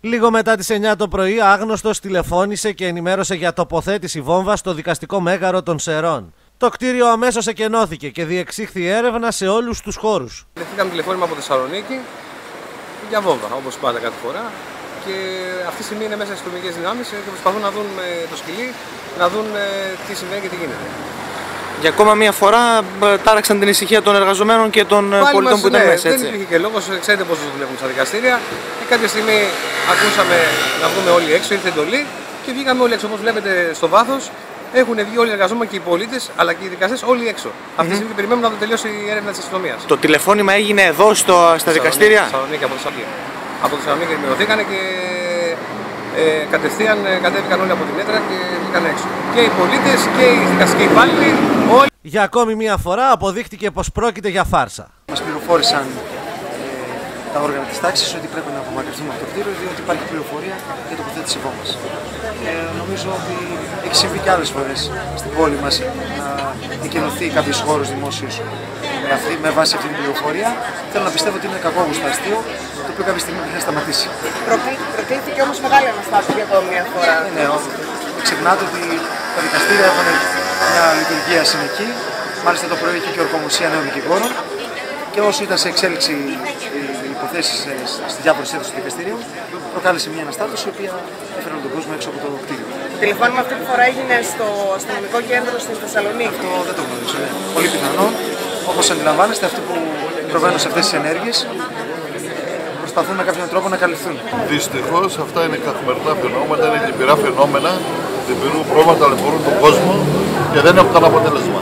Λίγο μετά τις 9 το πρωί, άγνωστος τηλεφώνησε και ενημέρωσε για τοποθέτηση βόμβα στο δικαστικό μέγαρο των Σερών. Το κτίριο αμέσως εκενώθηκε και διεξήχθη έρευνα σε όλους τους χώρους. Δεχτήκαμε τηλεφώνημα από Θεσσαλονίκη για βόμβα, όπως πάντα κάθε φορά. Και αυτή τη στιγμή είναι μέσα στις αστυνομικέ δυνάμεις και προσπαθούν να δουν με το σκυλί, να δουν ε, τι συμβαίνει και τι γίνεται. Για ακόμα μία φορά ε, τάραξαν την ησυχία των εργαζομένων και των ε, Πάλι πολιτών μας, που ήταν ναι, μέσα, έτσι. Δεν υπήρχε και λόγος, ξέρετε πόσο δουλεύουν στα δικαστήρια. Και κάποια στιγμή ακούσαμε να βγούμε όλοι έξω, ήρθε εντολή και βγήκαμε όλοι έξω. Όπως βλέπετε στο βάθος, έχουν βγει όλοι οι εργαζόμενοι και οι πολίτες αλλά και οι δικαστές όλοι έξω. Αυτή τη στιγμή περιμένουμε να τελειώσει η έρευνα της αστυνομίας. Το τηλεφώνημα έγινε εδώ στο, στα δικαστήρια; Θεσσαλονίκη, από Θεσσαλονίκη. Από Θεσσαλονίκη ενημερωθήκανε και ε, κατευθείαν ε, κατέβηκαν όλοι από την έτρα και βγήκαν έξω. Και οι πολίτες και οι δικαστικοί υπάλληλοι, όλοι. Για ακόμη μία φορά αποδείχτηκε πως πρόκειται για φάρσα. Μας πληροφόρησαν ε, τα όργανα της τάξης ότι πρέπει να απομακρυνθούμε από το κτίριο διότι υπάρχει πληροφορία για τοποθέτηση βόμβας. Ε, νομίζω ότι έχει συμβεί και άλλες φορές στην πόλη μας να εκενωθεί κάποιος χώρος δημόσιος με, αυτή, με βάση αυτή την πληροφορία. Θέλω να πιστεύω ότι είναι κακόγουστο αστείο το οποίο κάποια στιγμή πρέπει να σταματήσει. Προκλή- Προκλήθηκε όμως μεγάλη αναστάτωση για ακόμη μια φορά. Ε, ναι, όχι. Μην ξεχνάτε ότι τα δικαστήρια έχουν μια λειτουργία συνεχή. Μάλιστα το πρωί είχε και ορκομοσία νέων δικηγόρων. Και όσο ήταν σε εξέλιξη οι υποθέσει στι διάφορε αίθουσε του δικαστηρίου, προκάλεσε μια αναστάτωση η οποία έφερε τον κόσμο έξω από το κτίριο. Το τηλεφώνημα αυτή τη φορά έγινε στο αστυνομικό κέντρο στην Θεσσαλονίκη. Αυτό δεν το γνωρίζω. ναι. Πολύ πιθανό, όπως αντιλαμβάνεστε, αυτοί που προβαίνουν σε αυτές τις ενέργειες προσπαθούν με κάποιον τρόπο να καλυφθούν. Δυστυχώς αυτά είναι καθημερινά φαινόμενα, είναι λυπηρά φαινόμενα, δημιουργούν πρόβλημα, ταλαιπωρούν τον κόσμο και δεν έχουν κανένα αποτέλεσμα.